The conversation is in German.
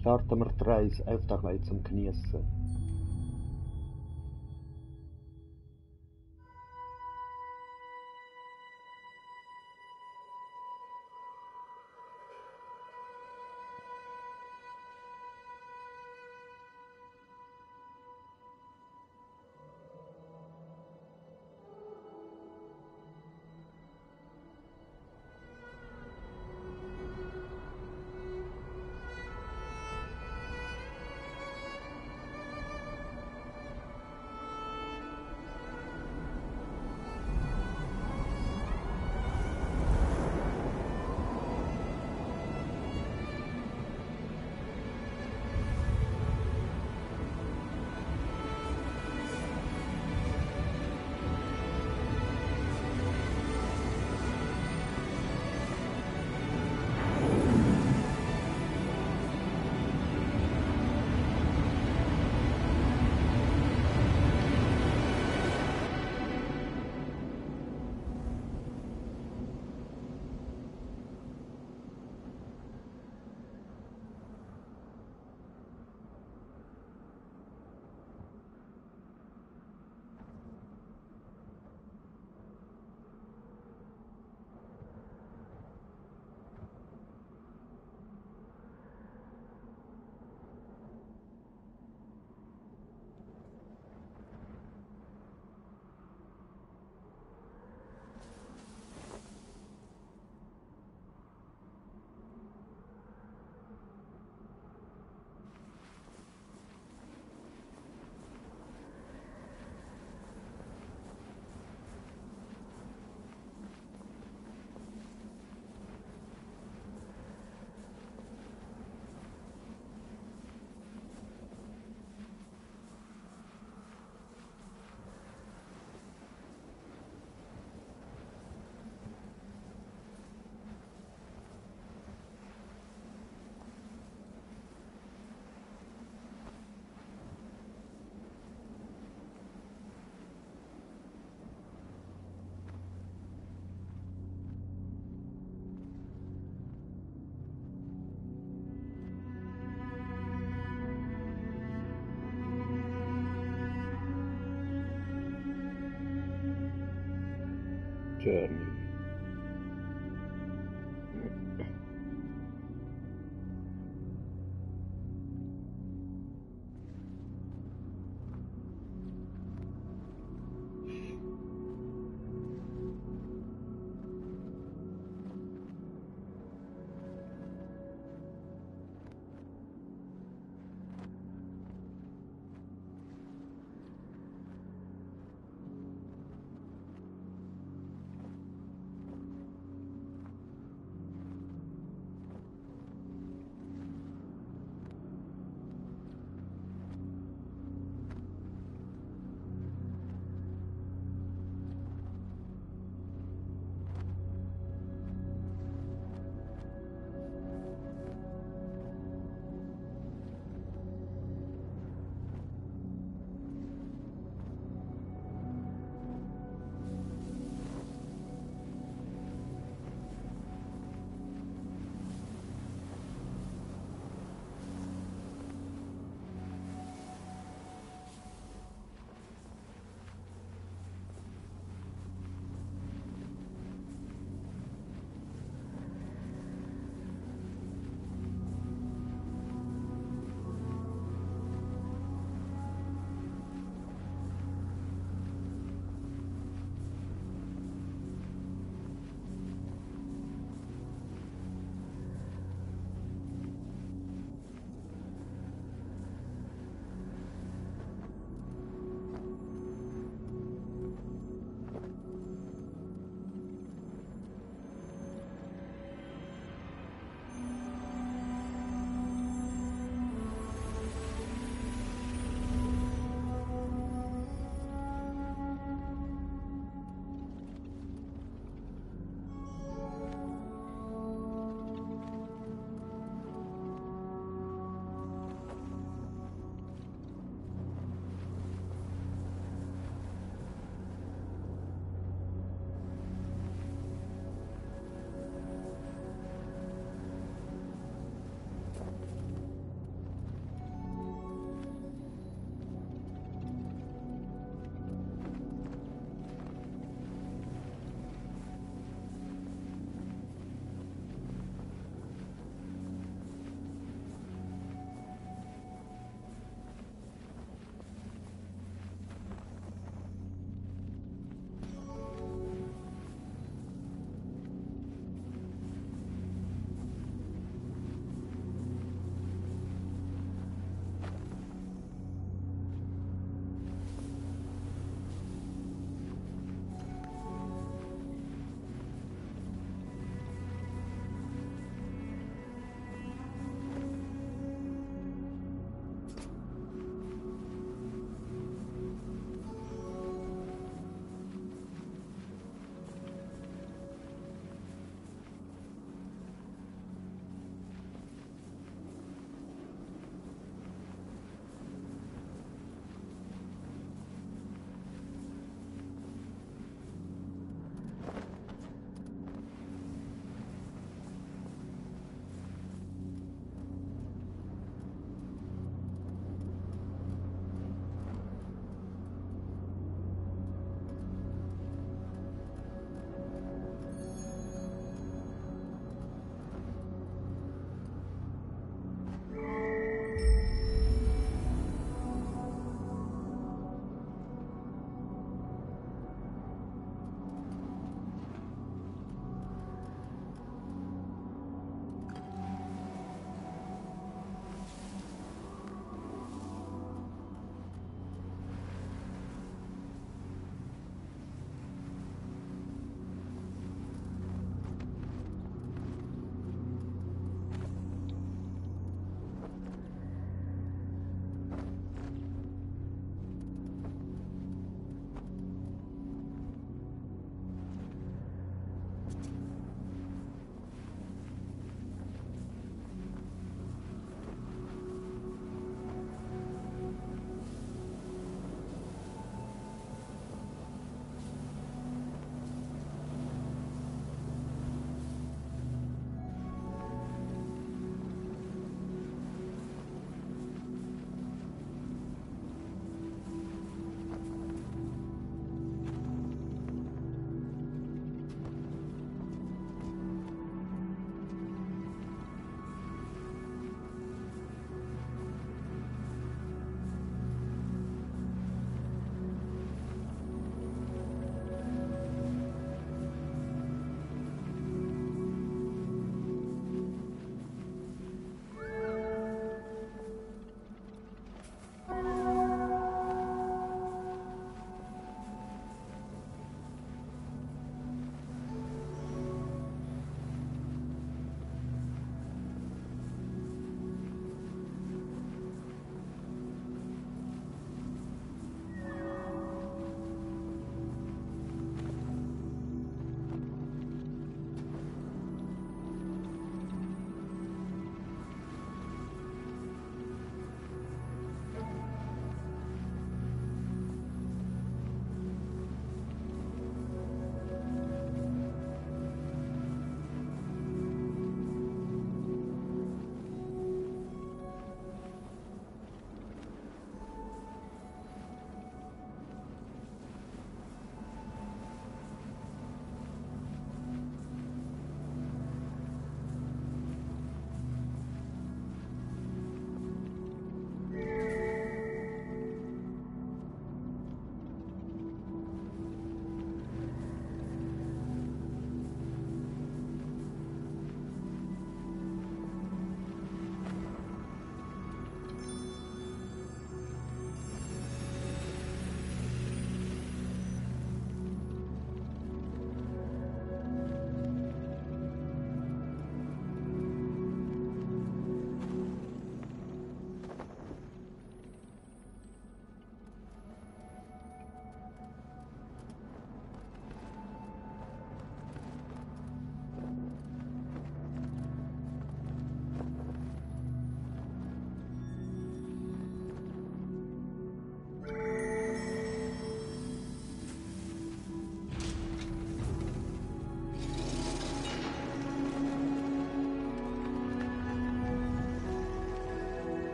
starten wir die Reise einfach mal zum Geniessen.